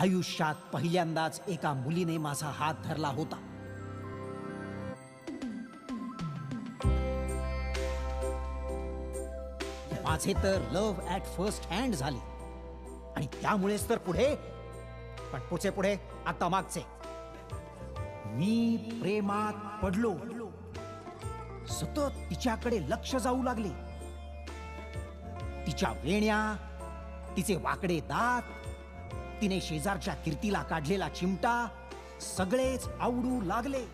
आयुष्यात पहिल्यांदाच एका मुलीने माझा हात धरला होता. माझे तर लव्ह ॲट फर्स्ट हँड झाले. आणि त्यामुळेच तर पुढे पण पुढचे पुढे आता मागचे. मी प्रेमात पडलो. सतत तिच्याकडे लक्ष जाऊ लागले. तिच्या वेण्या तिचे वाकडे दात तिने शेजारच्या कीर्तीला काढलेला चिमटा सगळेच आवडू लागले.